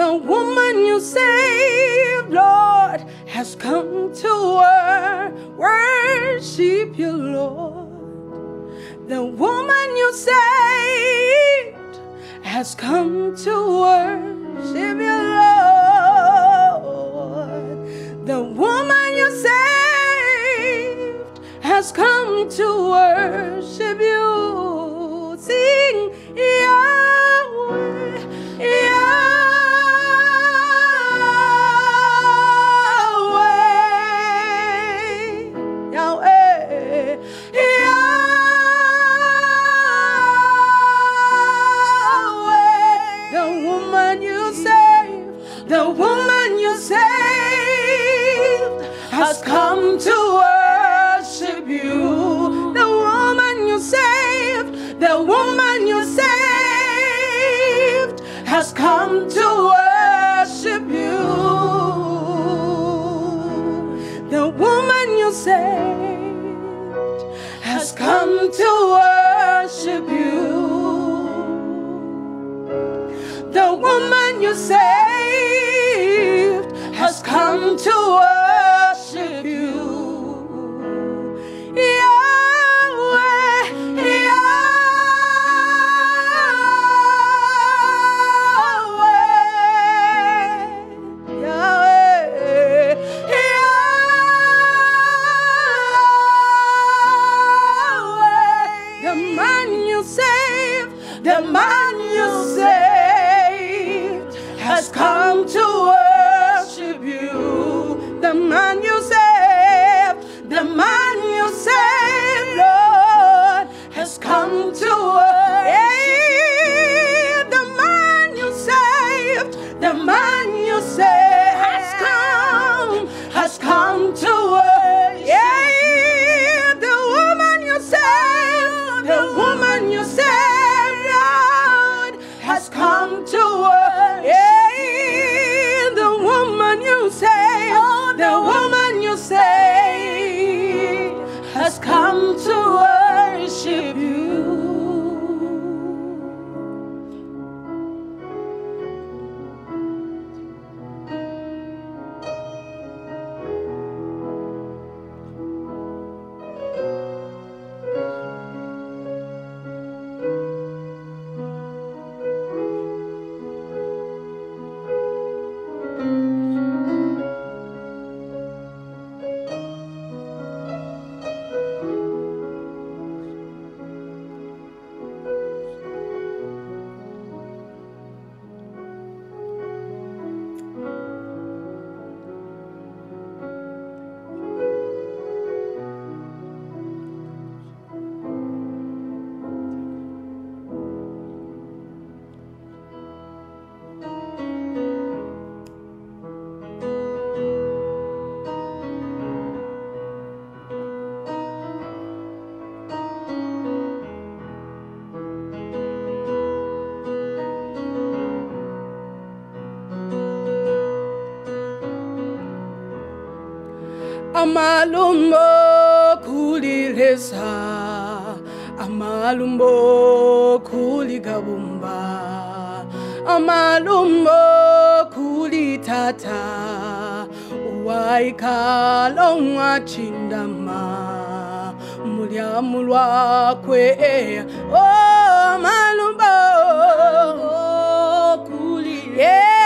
The woman you saved, Lord, has come to worship you, Lord. The woman you saved has come to worship you, Lord. The woman you saved has come to worship you. Sing, yeah. come to worship you. The woman you saved has come to worship you. The woman you saved has come to amalumbo khulilesa amalumbo khulikabumba amalumbo khulithatha waikhala ungachindama mulyamu lwakwe oh amalumbo yeah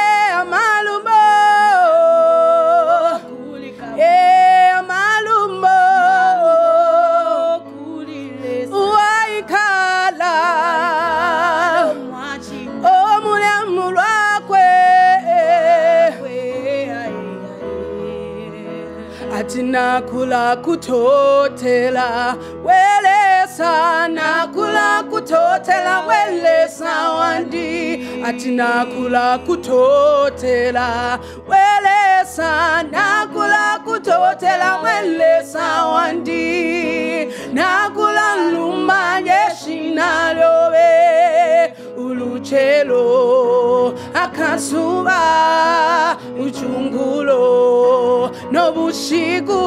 nakula kutotela welesa nakula kutotela welesa wandi. Ati nakula kutotela welesa nakula kutotela welesa wandi. Nakula luma yeshinalowe uluchelo akasuba uchungulo nobushiku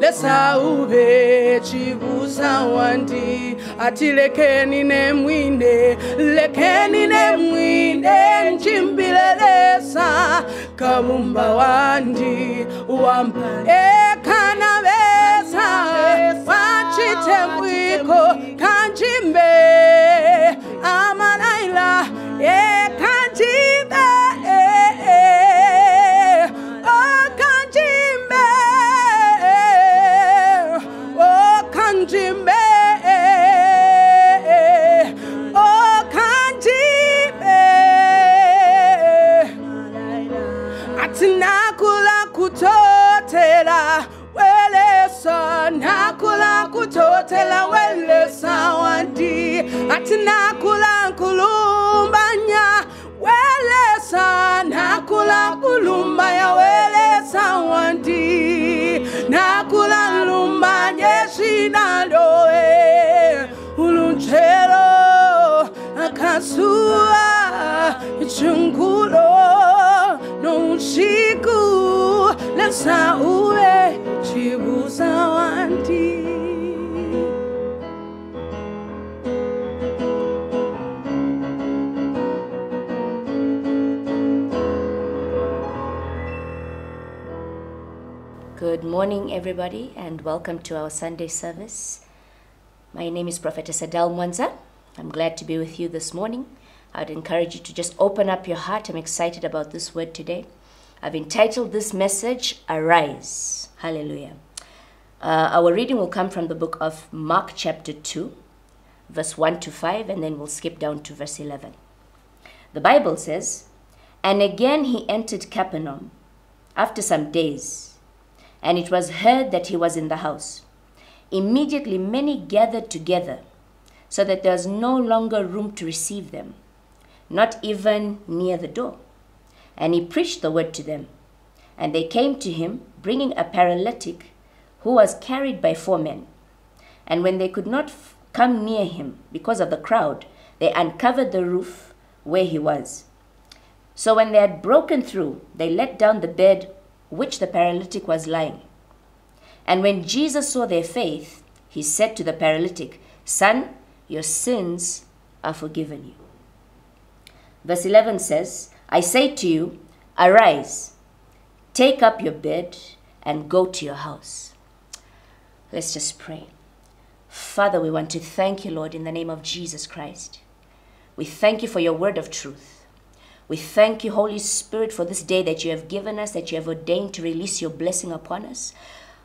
lesaube chibuza wandi ati lekeni nemwine lekeni nemwine nchimbilelesa kabumba wandi wamba eh, wandi Good morning, everybody, and welcome to our Sunday service. My name is Prophetess Adele Mwanza. I'm glad to be with you this morning. I'd encourage you to just open up your heart. I'm excited about this word today. I've entitled this message, Arise. Hallelujah. Uh, our reading will come from the book of Mark, chapter 2, verse 1 to 5, and then we'll skip down to verse 11. The Bible says, And again he entered Capernaum after some days, and it was heard that he was in the house. Immediately many gathered together, so that there was no longer room to receive them, not even near the door. And he preached the word to them. And they came to him, bringing a paralytic who was carried by four men. And when they could not come near him because of the crowd, they uncovered the roof where he was. So when they had broken through, they let down the bed which the paralytic was lying. And when Jesus saw their faith, he said to the paralytic, Son, your sins are forgiven you. Verse 11 says, I say to you, arise, take up your bed, and go to your house. Let's just pray. Father, we want to thank you, Lord, in the name of Jesus Christ. We thank you for your word of truth. We thank you, Holy Spirit, for this day that you have given us, that you have ordained to release your blessing upon us.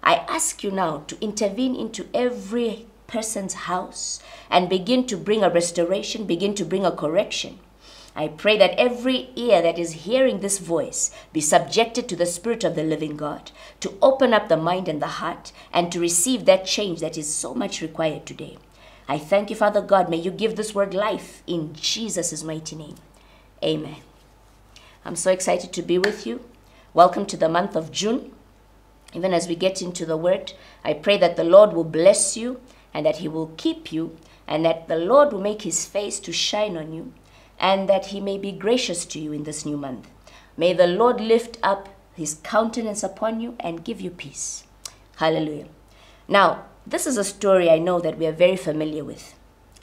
I ask you now to intervene into every person's house and begin to bring a restoration, begin to bring a correction. I pray that every ear that is hearing this voice be subjected to the Spirit of the living God, to open up the mind and the heart, and to receive that change that is so much required today. I thank you, Father God. May you give this word life in Jesus' mighty name. Amen. I'm so excited to be with you. Welcome to the month of June. Even as we get into the word, I pray that the Lord will bless you and that he will keep you and that the Lord will make his face to shine on you and that he may be gracious to you in this new month. May the Lord lift up his countenance upon you, and give you peace. Hallelujah. Now, this is a story I know that we are very familiar with,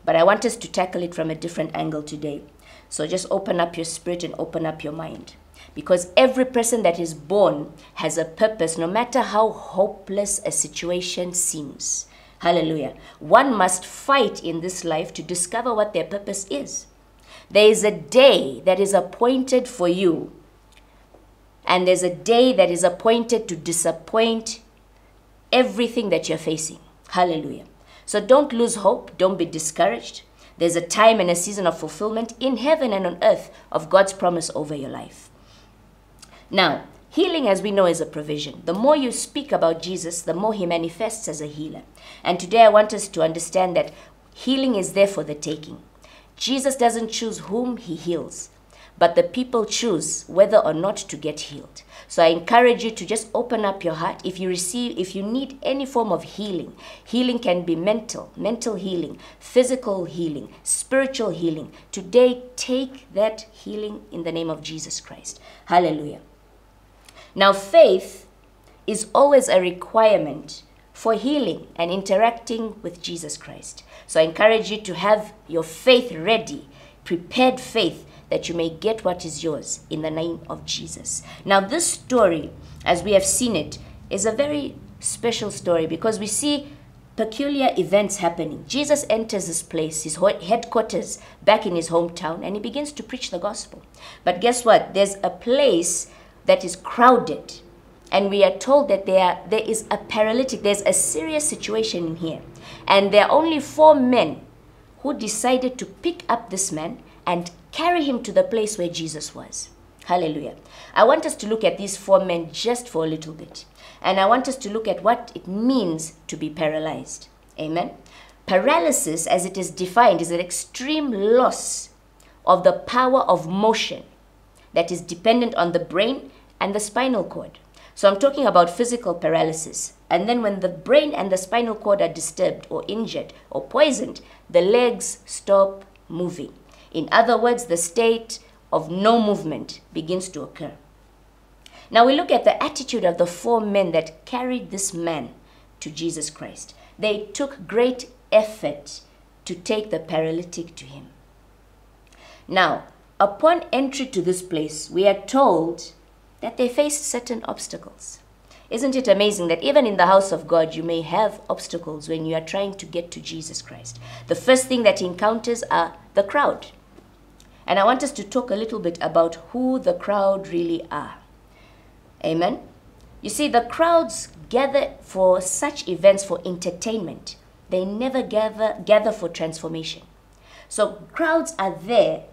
but I want us to tackle it from a different angle today. So just open up your spirit and open up your mind. Because every person that is born has a purpose, no matter how hopeless a situation seems. Hallelujah. One must fight in this life to discover what their purpose is. There is a day that is appointed for you, and there's a day that is appointed to disappoint everything that you're facing. Hallelujah. So don't lose hope, don't be discouraged. There's a time and a season of fulfillment in heaven and on earth of God's promise over your life. Now, healing, as we know, is a provision. The more you speak about Jesus, the more he manifests as a healer. And today I want us to understand that healing is there for the taking. Jesus doesn't choose whom he heals, but the people choose whether or not to get healed. So I encourage you to just open up your heart. If you receive, if you need any form of healing, healing can be mental, mental healing, physical healing, spiritual healing. Today, take that healing in the name of Jesus Christ. Hallelujah. Now, faith is always a requirement for healing and interacting with Jesus Christ. So I encourage you to have your faith ready, prepared faith that you may get what is yours in the name of Jesus. Now, this story, as we have seen it, is a very special story because we see peculiar events happening. Jesus enters this place, his headquarters, back in his hometown, and he begins to preach the gospel. But guess what? There's a place that is crowded. And we are told that there, there is a paralytic, there's a serious situation in here. And there are only four men who decided to pick up this man and carry him to the place where Jesus was. Hallelujah. I want us to look at these four men just for a little bit. And I want us to look at what it means to be paralyzed. Amen. Paralysis, as it is defined, is an extreme loss of the power of motion that is dependent on the brain and the spinal cord. So I'm talking about physical paralysis. And then when the brain and the spinal cord are disturbed or injured or poisoned, the legs stop moving. In other words, the state of no movement begins to occur. Now we look at the attitude of the four men that carried this man to Jesus Christ. They took great effort to take the paralytic to him. Now, upon entry to this place, we are told that they faced certain obstacles. Isn't it amazing that even in the house of God, you may have obstacles when you are trying to get to Jesus Christ? The first thing that he encounters are the crowd. And I want us to talk a little bit about who the crowd really are. Amen. You see, the crowds gather for such events for entertainment. They never gather, gather for transformation. So crowds are there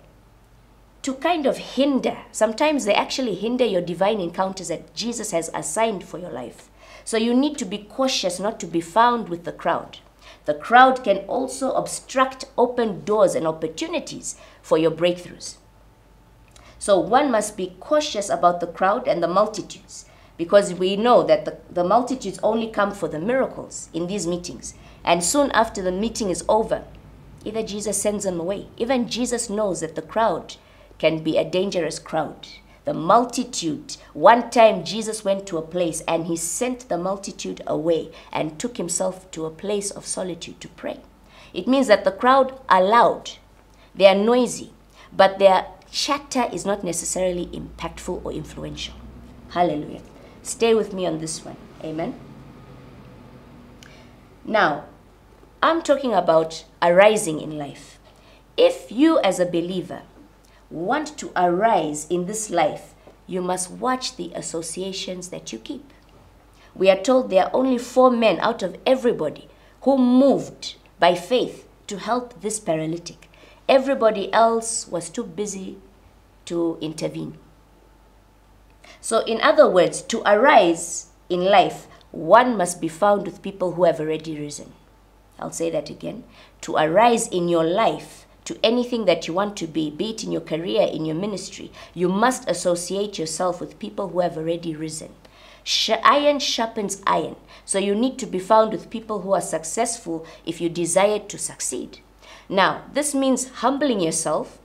to kind of hinder. Sometimes they actually hinder your divine encounters that Jesus has assigned for your life. So you need to be cautious not to be found with the crowd. The crowd can also obstruct open doors and opportunities for your breakthroughs. So one must be cautious about the crowd and the multitudes because we know that the, the multitudes only come for the miracles in these meetings. And soon after the meeting is over, either Jesus sends them away. Even Jesus knows that the crowd can be a dangerous crowd. The multitude. One time Jesus went to a place and he sent the multitude away and took himself to a place of solitude to pray. It means that the crowd are loud, they are noisy, but their chatter is not necessarily impactful or influential. Hallelujah. Stay with me on this one. Amen. Now, I'm talking about arising in life. If you, as a believer, want to arise in this life, you must watch the associations that you keep. We are told there are only four men out of everybody who moved by faith to help this paralytic. Everybody else was too busy to intervene. So, in other words, to arise in life, one must be found with people who have already risen. I'll say that again. To arise in your life, to anything that you want to be, be it in your career, in your ministry, you must associate yourself with people who have already risen. Sh- iron sharpens iron. So you need to be found with people who are successful if you desire to succeed. Now, this means humbling yourself,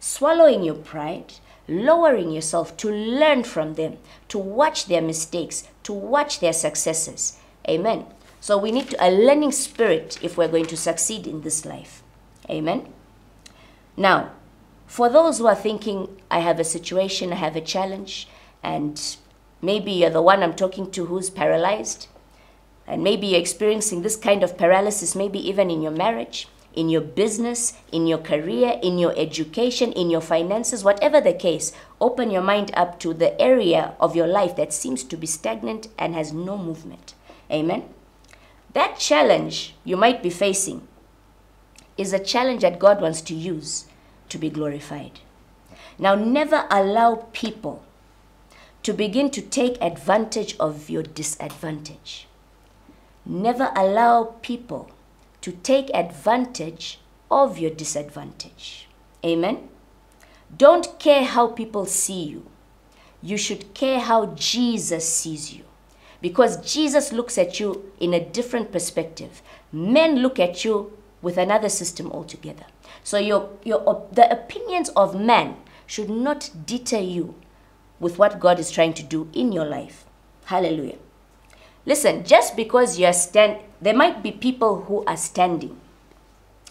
swallowing your pride, lowering yourself to learn from them, to watch their mistakes, to watch their successes. Amen. So we need to, a learning spirit if we're going to succeed in this life. Amen. Now, for those who are thinking, I have a situation, I have a challenge, and maybe you're the one I'm talking to who's paralyzed, and maybe you're experiencing this kind of paralysis, maybe even in your marriage, in your business, in your career, in your education, in your finances, whatever the case, open your mind up to the area of your life that seems to be stagnant and has no movement. Amen. That challenge you might be facing is a challenge that God wants to use to be glorified. Now, never allow people to begin to take advantage of your disadvantage. Never allow people to take advantage of your disadvantage. Amen. Don't care how people see you. You should care how Jesus sees you. Because Jesus looks at you in a different perspective. Men look at you with another system altogether. So your, your, the opinions of man should not deter you with what God is trying to do in your life. Hallelujah. Listen, just because you are stand, there might be people who are standing,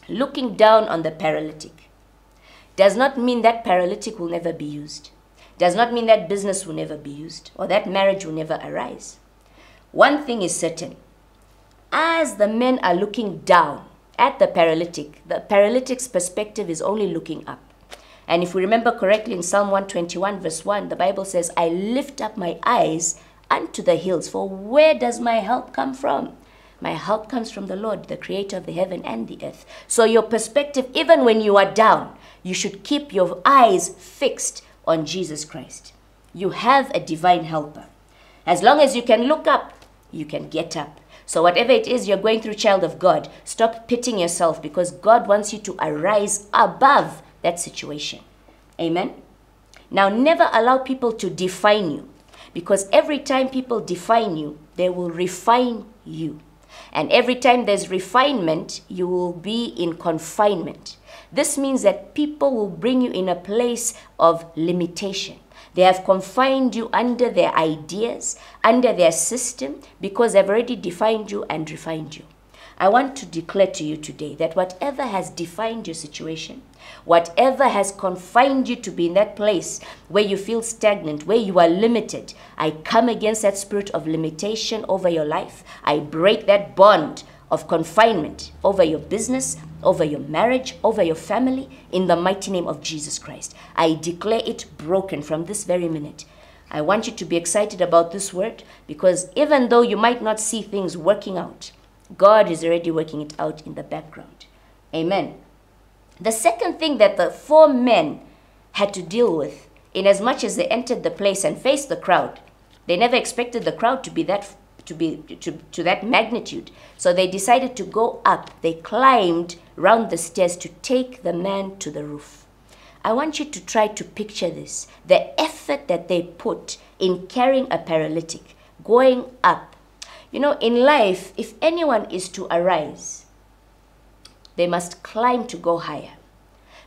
looking down on the paralytic, does not mean that paralytic will never be used. Does not mean that business will never be used or that marriage will never arise. One thing is certain. As the men are looking down at the paralytic, the paralytic's perspective is only looking up. And if we remember correctly in Psalm 121, verse 1, the Bible says, I lift up my eyes unto the hills, for where does my help come from? My help comes from the Lord, the creator of the heaven and the earth. So, your perspective, even when you are down, you should keep your eyes fixed on Jesus Christ. You have a divine helper. As long as you can look up, you can get up. So, whatever it is you're going through, child of God, stop pitting yourself because God wants you to arise above that situation. Amen. Now, never allow people to define you because every time people define you, they will refine you. And every time there's refinement, you will be in confinement. This means that people will bring you in a place of limitation. They have confined you under their ideas, under their system, because they've already defined you and refined you. I want to declare to you today that whatever has defined your situation, whatever has confined you to be in that place where you feel stagnant, where you are limited, I come against that spirit of limitation over your life. I break that bond of confinement over your business, over your marriage, over your family, in the mighty name of Jesus Christ. I declare it broken from this very minute. I want you to be excited about this word because even though you might not see things working out, God is already working it out in the background. Amen. The second thing that the four men had to deal with, in as much as they entered the place and faced the crowd, they never expected the crowd to be that to be to, to that magnitude. So they decided to go up. They climbed round the stairs to take the man to the roof. I want you to try to picture this. The effort that they put in carrying a paralytic, going up. You know, in life, if anyone is to arise, they must climb to go higher.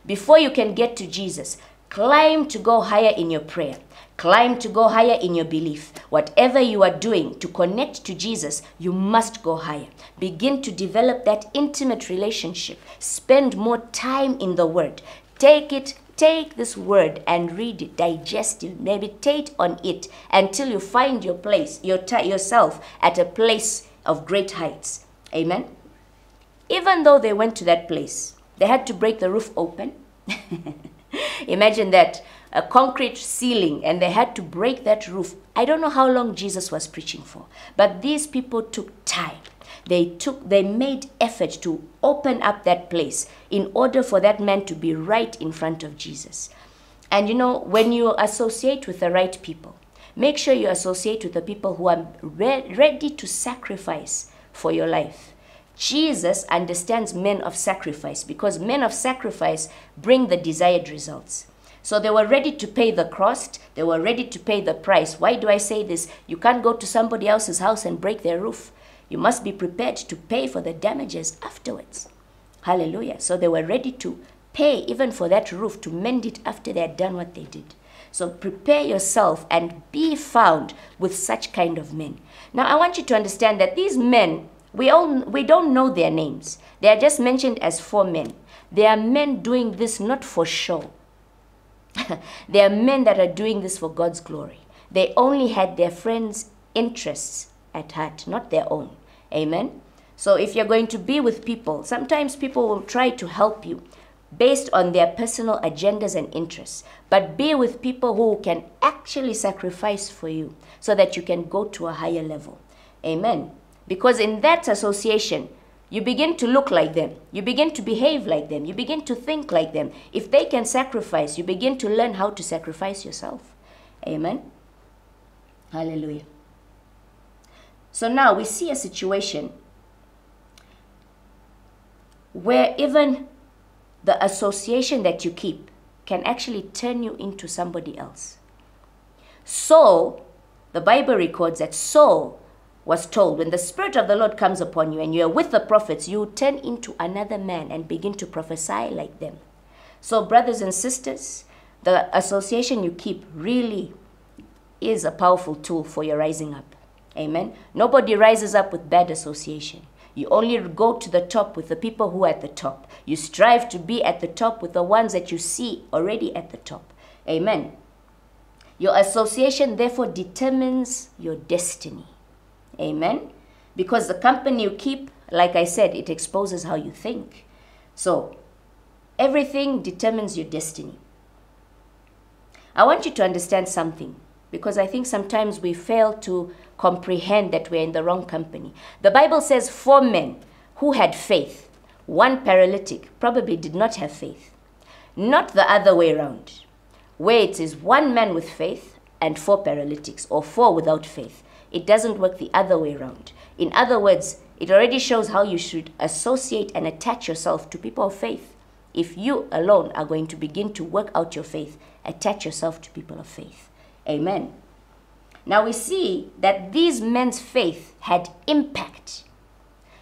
Before you can get to Jesus, climb to go higher in your prayer. Climb to go higher in your belief. Whatever you are doing to connect to Jesus, you must go higher. Begin to develop that intimate relationship. Spend more time in the Word. Take it, take this Word and read it, digest it, meditate on it until you find your place, your yourself at a place of great heights. Amen. Even though they went to that place, they had to break the roof open. Imagine that a concrete ceiling and they had to break that roof. I don't know how long Jesus was preaching for, but these people took time. They took they made effort to open up that place in order for that man to be right in front of Jesus. And you know, when you associate with the right people, make sure you associate with the people who are re- ready to sacrifice for your life. Jesus understands men of sacrifice because men of sacrifice bring the desired results. So they were ready to pay the cost, they were ready to pay the price. Why do I say this? You can't go to somebody else's house and break their roof. You must be prepared to pay for the damages afterwards. Hallelujah. So they were ready to pay even for that roof to mend it after they had done what they did. So prepare yourself and be found with such kind of men. Now I want you to understand that these men, we all we don't know their names. They are just mentioned as four men. They are men doing this not for show. they are men that are doing this for God's glory. They only had their friends' interests at heart, not their own. Amen. So if you're going to be with people, sometimes people will try to help you based on their personal agendas and interests. But be with people who can actually sacrifice for you so that you can go to a higher level. Amen. Because in that association, you begin to look like them. You begin to behave like them. You begin to think like them. If they can sacrifice, you begin to learn how to sacrifice yourself. Amen. Hallelujah. So now we see a situation where even the association that you keep can actually turn you into somebody else. So, the Bible records that Saul was told, when the Spirit of the Lord comes upon you and you are with the prophets, you turn into another man and begin to prophesy like them. So, brothers and sisters, the association you keep really is a powerful tool for your rising up. Amen. Nobody rises up with bad association. You only go to the top with the people who are at the top. You strive to be at the top with the ones that you see already at the top. Amen. Your association therefore determines your destiny. Amen. Because the company you keep, like I said, it exposes how you think. So, everything determines your destiny. I want you to understand something because I think sometimes we fail to comprehend that we're in the wrong company. The Bible says four men who had faith, one paralytic probably did not have faith. Not the other way around, where it is one man with faith and four paralytics, or four without faith. It doesn't work the other way around. In other words, it already shows how you should associate and attach yourself to people of faith. If you alone are going to begin to work out your faith, attach yourself to people of faith. Amen. Now we see that these men's faith had impact.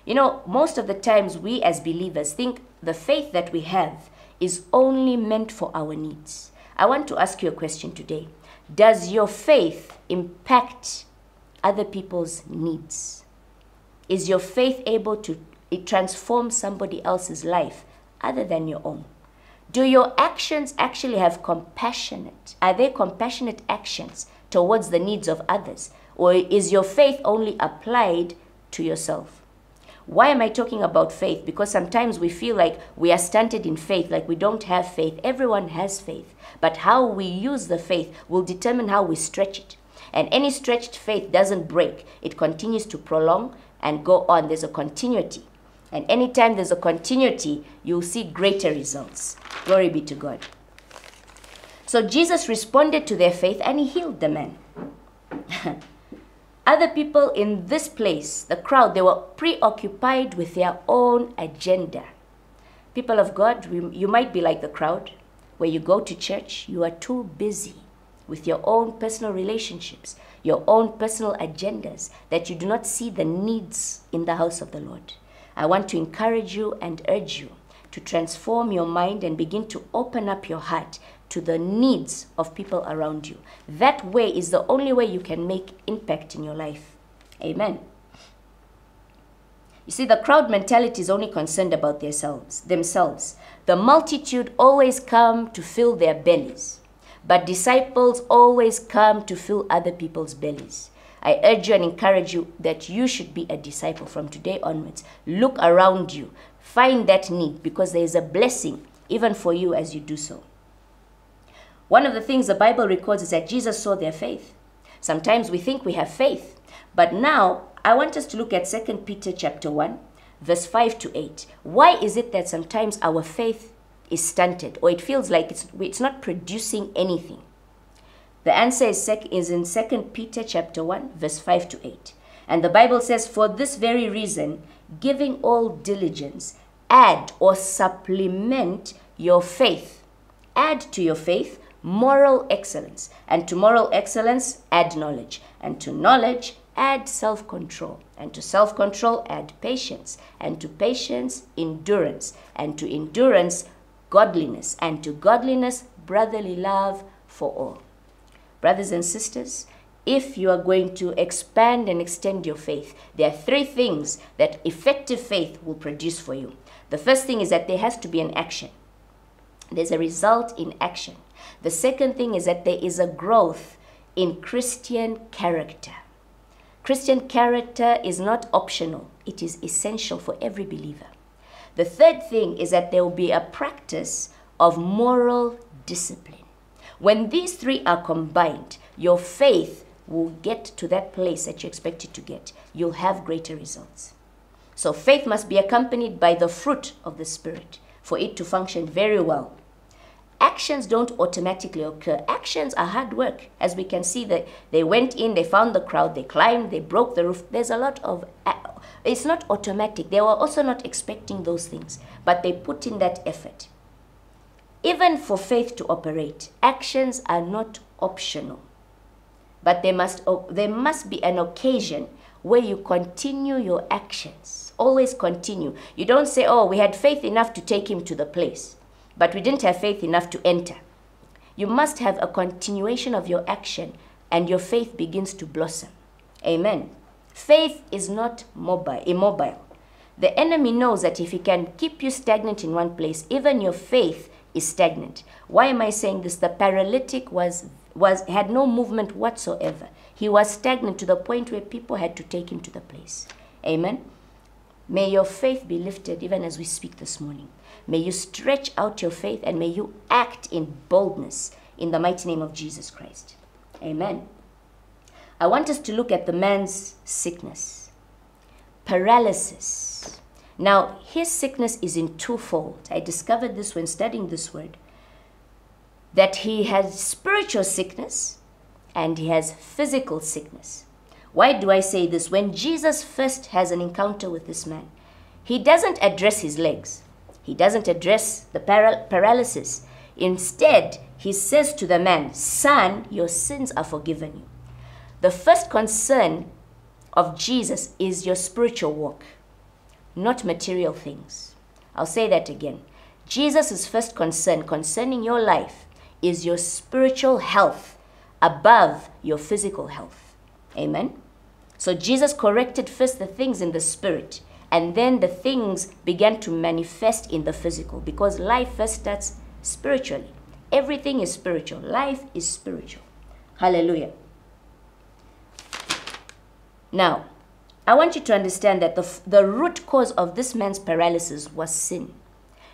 You know, most of the times we as believers think the faith that we have is only meant for our needs. I want to ask you a question today. Does your faith impact other people's needs? Is your faith able to transform somebody else's life other than your own? Do your actions actually have compassionate? Are they compassionate actions towards the needs of others? Or is your faith only applied to yourself? Why am I talking about faith? Because sometimes we feel like we are stunted in faith, like we don't have faith. Everyone has faith. But how we use the faith will determine how we stretch it. And any stretched faith doesn't break, it continues to prolong and go on. There's a continuity. And anytime there's a continuity, you'll see greater results. Glory be to God. So Jesus responded to their faith and he healed the man. Other people in this place, the crowd, they were preoccupied with their own agenda. People of God, you might be like the crowd, where you go to church, you are too busy with your own personal relationships, your own personal agendas, that you do not see the needs in the house of the Lord. I want to encourage you and urge you to transform your mind and begin to open up your heart to the needs of people around you. That way is the only way you can make impact in your life. Amen. You see, the crowd mentality is only concerned about themselves. themselves. The multitude always come to fill their bellies, but disciples always come to fill other people's bellies. I urge you and encourage you that you should be a disciple from today onwards. Look around you, find that need because there is a blessing even for you as you do so. One of the things the Bible records is that Jesus saw their faith. Sometimes we think we have faith, but now I want us to look at 2 Peter chapter 1, verse 5 to 8. Why is it that sometimes our faith is stunted or it feels like it's, it's not producing anything? The answer is, sec- is in 2 Peter chapter 1, verse 5 to 8. And the Bible says, For this very reason, giving all diligence, add or supplement your faith. Add to your faith moral excellence, and to moral excellence, add knowledge, and to knowledge, add self control, and to self control, add patience, and to patience, endurance, and to endurance, godliness, and to godliness, brotherly love for all. Brothers and sisters, if you are going to expand and extend your faith, there are three things that effective faith will produce for you. The first thing is that there has to be an action. There's a result in action. The second thing is that there is a growth in Christian character. Christian character is not optional, it is essential for every believer. The third thing is that there will be a practice of moral discipline. When these three are combined, your faith will get to that place that you expect it to get. You'll have greater results. So faith must be accompanied by the fruit of the Spirit for it to function very well. Actions don't automatically occur. Actions are hard work. As we can see that they went in, they found the crowd, they climbed, they broke the roof. There's a lot of uh, it's not automatic. They were also not expecting those things, but they put in that effort. Even for faith to operate, actions are not optional. But there must, there must be an occasion where you continue your actions. Always continue. You don't say, oh, we had faith enough to take him to the place, but we didn't have faith enough to enter. You must have a continuation of your action, and your faith begins to blossom. Amen. Faith is not mobile, immobile. The enemy knows that if he can keep you stagnant in one place, even your faith is stagnant. Why am I saying this? The paralytic was was had no movement whatsoever. He was stagnant to the point where people had to take him to the place. Amen. May your faith be lifted even as we speak this morning. May you stretch out your faith and may you act in boldness in the mighty name of Jesus Christ. Amen. I want us to look at the man's sickness paralysis. Now, his sickness is in twofold. I discovered this when studying this word that he has spiritual sickness and he has physical sickness. Why do I say this? When Jesus first has an encounter with this man, he doesn't address his legs, he doesn't address the paral- paralysis. Instead, he says to the man, Son, your sins are forgiven you. The first concern of Jesus is your spiritual walk, not material things. I'll say that again. Jesus' first concern concerning your life is your spiritual health above your physical health. Amen? So Jesus corrected first the things in the spirit, and then the things began to manifest in the physical because life first starts spiritually. Everything is spiritual, life is spiritual. Hallelujah. Now, I want you to understand that the, the root cause of this man's paralysis was sin.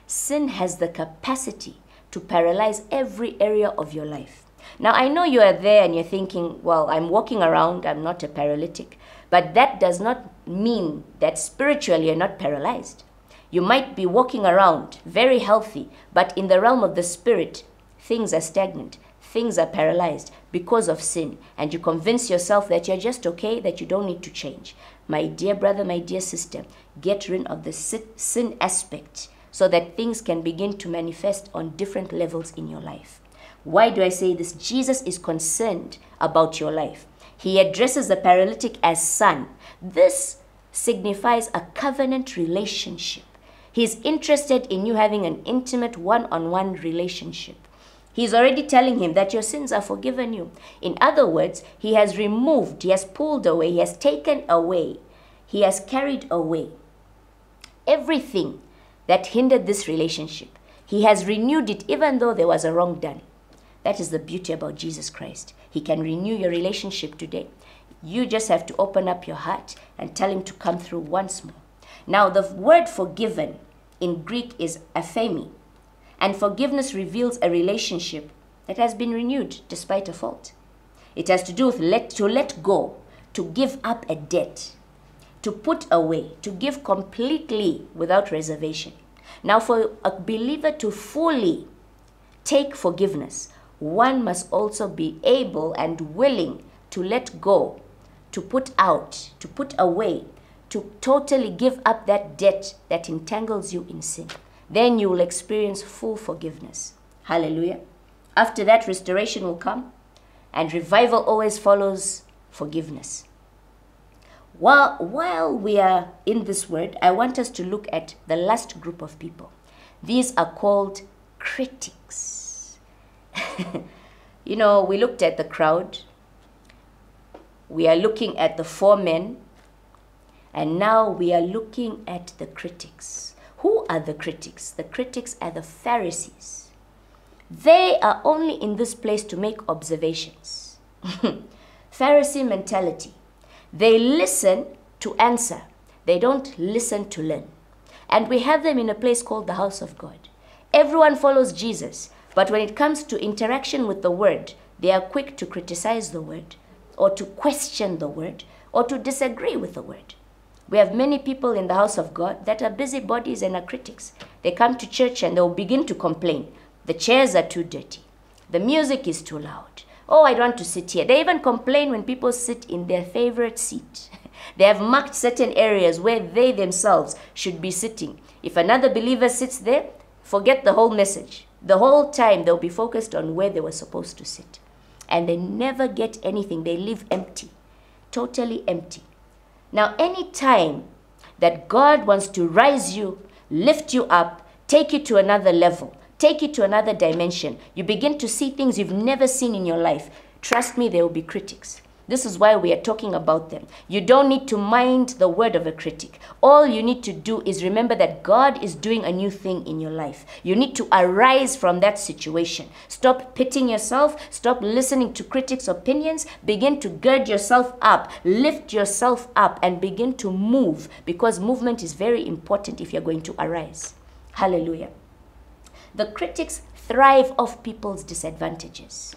Sin has the capacity to paralyze every area of your life. Now, I know you are there and you're thinking, well, I'm walking around, I'm not a paralytic. But that does not mean that spiritually you're not paralyzed. You might be walking around very healthy, but in the realm of the spirit, things are stagnant, things are paralyzed because of sin. And you convince yourself that you're just okay, that you don't need to change. My dear brother, my dear sister, get rid of the sin aspect so that things can begin to manifest on different levels in your life. Why do I say this? Jesus is concerned about your life. He addresses the paralytic as son. This signifies a covenant relationship. He's interested in you having an intimate one on one relationship. He's already telling him that your sins are forgiven you. In other words, he has removed, he has pulled away, he has taken away, he has carried away everything that hindered this relationship. He has renewed it even though there was a wrong done. That is the beauty about Jesus Christ. He can renew your relationship today. You just have to open up your heart and tell Him to come through once more. Now, the word forgiven in Greek is aphemi, and forgiveness reveals a relationship that has been renewed despite a fault. It has to do with let, to let go, to give up a debt, to put away, to give completely without reservation. Now, for a believer to fully take forgiveness, one must also be able and willing to let go, to put out, to put away, to totally give up that debt that entangles you in sin. Then you will experience full forgiveness. Hallelujah. After that, restoration will come, and revival always follows forgiveness. While, while we are in this word, I want us to look at the last group of people. These are called critics. You know, we looked at the crowd, we are looking at the four men, and now we are looking at the critics. Who are the critics? The critics are the Pharisees. They are only in this place to make observations. Pharisee mentality. They listen to answer, they don't listen to learn. And we have them in a place called the house of God. Everyone follows Jesus, but when it comes to interaction with the word, they are quick to criticize the word, or to question the word, or to disagree with the word. We have many people in the house of God that are busybodies and are critics. They come to church and they'll begin to complain. The chairs are too dirty. The music is too loud. Oh, I don't want to sit here. They even complain when people sit in their favorite seat. they have marked certain areas where they themselves should be sitting. If another believer sits there, forget the whole message. The whole time they'll be focused on where they were supposed to sit. And they never get anything. They live empty, totally empty. Now, any time that God wants to rise you, lift you up, take you to another level, take you to another dimension, you begin to see things you've never seen in your life. Trust me, there will be critics. This is why we are talking about them. You don't need to mind the word of a critic. All you need to do is remember that God is doing a new thing in your life. You need to arise from that situation. Stop pitting yourself. Stop listening to critics' opinions. Begin to gird yourself up. Lift yourself up and begin to move because movement is very important if you're going to arise. Hallelujah. The critics thrive off people's disadvantages.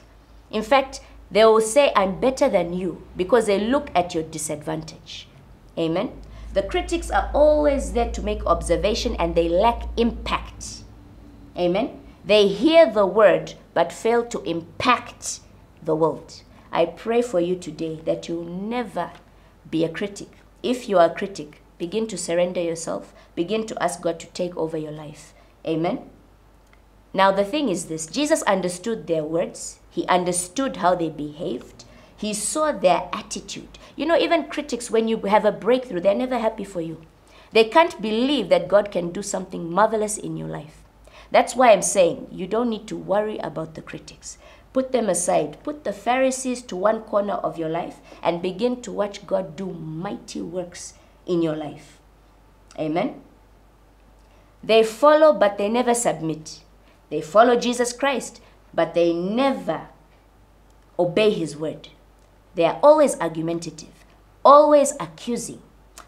In fact, they will say, I'm better than you because they look at your disadvantage. Amen. The critics are always there to make observation and they lack impact. Amen. They hear the word but fail to impact the world. I pray for you today that you'll never be a critic. If you are a critic, begin to surrender yourself, begin to ask God to take over your life. Amen. Now, the thing is this Jesus understood their words, he understood how they behaved, he saw their attitude. You know, even critics, when you have a breakthrough, they're never happy for you. They can't believe that God can do something marvelous in your life. That's why I'm saying you don't need to worry about the critics. Put them aside. Put the Pharisees to one corner of your life and begin to watch God do mighty works in your life. Amen. They follow, but they never submit. They follow Jesus Christ, but they never obey his word. They are always argumentative, always accusing.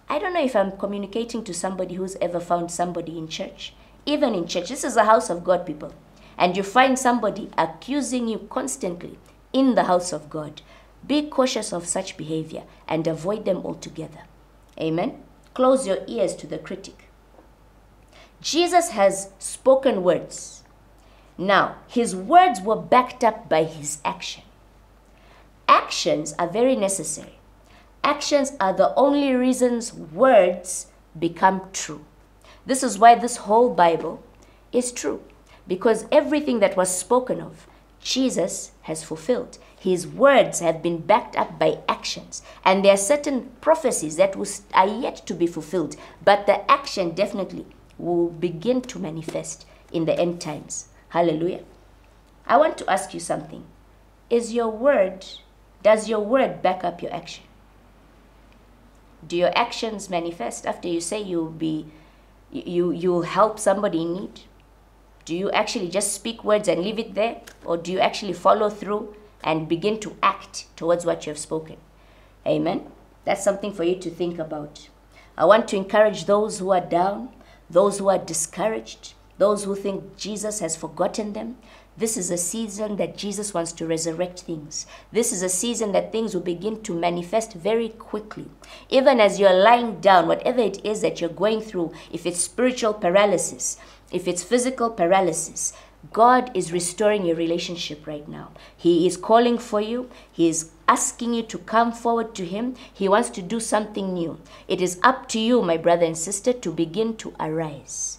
I don't know if I'm communicating to somebody who's ever found somebody in church. Even in church, this is a house of God, people. And you find somebody accusing you constantly in the house of God. Be cautious of such behavior and avoid them altogether. Amen. Close your ears to the critic. Jesus has spoken words. Now, his words were backed up by his action. Actions are very necessary. Actions are the only reasons words become true. This is why this whole Bible is true, because everything that was spoken of, Jesus has fulfilled. His words have been backed up by actions, and there are certain prophecies that are yet to be fulfilled, but the action definitely will begin to manifest in the end times. Hallelujah. I want to ask you something. Is your word, does your word back up your action? Do your actions manifest after you say you'll be you you'll help somebody in need? Do you actually just speak words and leave it there? Or do you actually follow through and begin to act towards what you have spoken? Amen. That's something for you to think about. I want to encourage those who are down, those who are discouraged, those who think Jesus has forgotten them. This is a season that Jesus wants to resurrect things. This is a season that things will begin to manifest very quickly. Even as you're lying down, whatever it is that you're going through, if it's spiritual paralysis, if it's physical paralysis, God is restoring your relationship right now. He is calling for you. He is asking you to come forward to Him. He wants to do something new. It is up to you, my brother and sister, to begin to arise.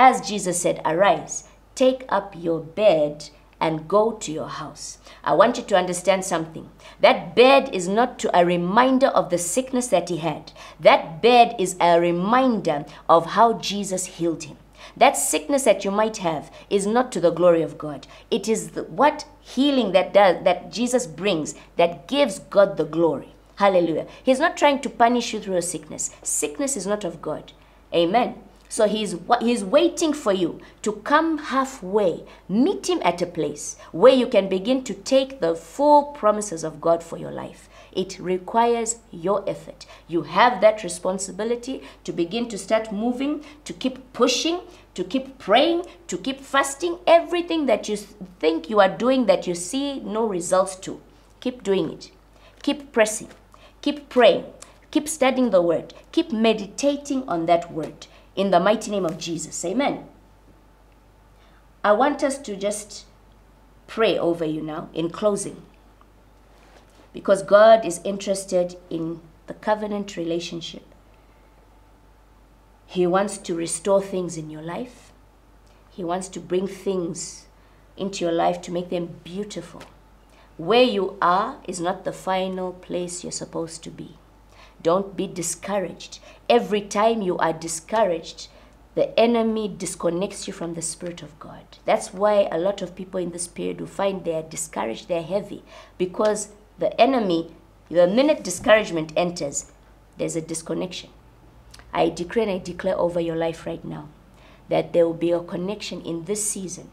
As Jesus said, Arise, take up your bed and go to your house. I want you to understand something. That bed is not to a reminder of the sickness that he had. That bed is a reminder of how Jesus healed him. That sickness that you might have is not to the glory of God. It is the, what healing that does that Jesus brings that gives God the glory. Hallelujah. He's not trying to punish you through a sickness. Sickness is not of God. Amen. So he's he's waiting for you to come halfway. Meet him at a place where you can begin to take the full promises of God for your life. It requires your effort. You have that responsibility to begin to start moving, to keep pushing, to keep praying, to keep fasting. Everything that you think you are doing that you see no results to, keep doing it. Keep pressing. Keep praying. Keep studying the word. Keep meditating on that word in the mighty name of Jesus. Amen. I want us to just pray over you now in closing. Because God is interested in the covenant relationship. He wants to restore things in your life. He wants to bring things into your life to make them beautiful. Where you are is not the final place you're supposed to be. Don't be discouraged. Every time you are discouraged, the enemy disconnects you from the Spirit of God. That's why a lot of people in this period will find they are discouraged, they're heavy, because the enemy, the minute discouragement enters, there's a disconnection. I decree and I declare over your life right now that there will be a connection in this season,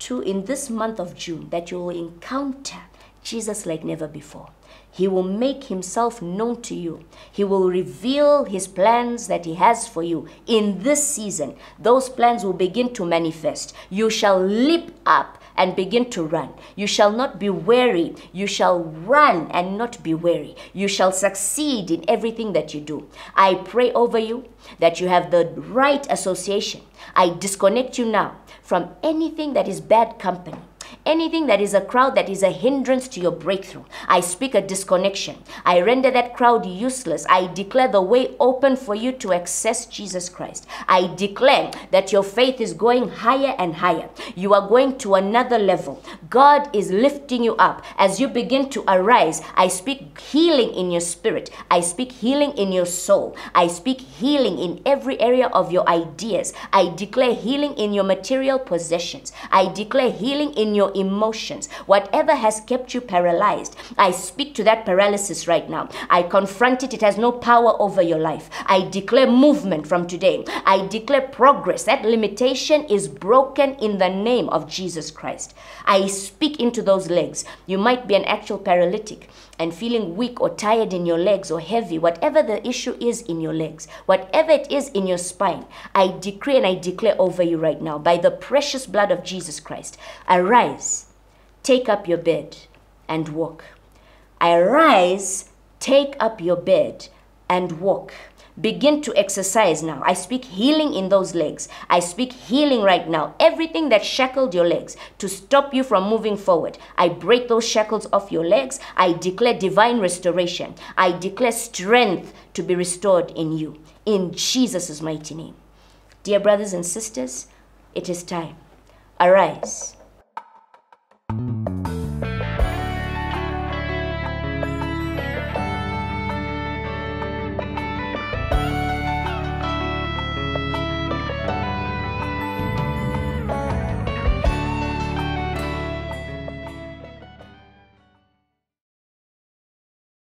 to in this month of June, that you will encounter Jesus like never before. He will make himself known to you. He will reveal his plans that he has for you in this season. Those plans will begin to manifest. You shall leap up and begin to run. You shall not be weary. You shall run and not be weary. You shall succeed in everything that you do. I pray over you that you have the right association. I disconnect you now from anything that is bad company Anything that is a crowd that is a hindrance to your breakthrough, I speak a disconnection. I render that crowd useless. I declare the way open for you to access Jesus Christ. I declare that your faith is going higher and higher. You are going to another level. God is lifting you up. As you begin to arise, I speak healing in your spirit. I speak healing in your soul. I speak healing in every area of your ideas. I declare healing in your material possessions. I declare healing in emotions, whatever has kept you paralyzed, I speak to that paralysis right now. I confront it, it has no power over your life. I declare movement from today. I declare progress. That limitation is broken in the name of Jesus Christ. I speak into those legs. You might be an actual paralytic and feeling weak or tired in your legs or heavy, whatever the issue is in your legs, whatever it is in your spine, I decree and I declare over you right now by the precious blood of Jesus Christ. Arise, take up your bed and walk. I Arise, take up your bed and walk. Begin to exercise now. I speak healing in those legs. I speak healing right now. Everything that shackled your legs to stop you from moving forward, I break those shackles off your legs. I declare divine restoration. I declare strength to be restored in you. In Jesus' mighty name. Dear brothers and sisters, it is time. Arise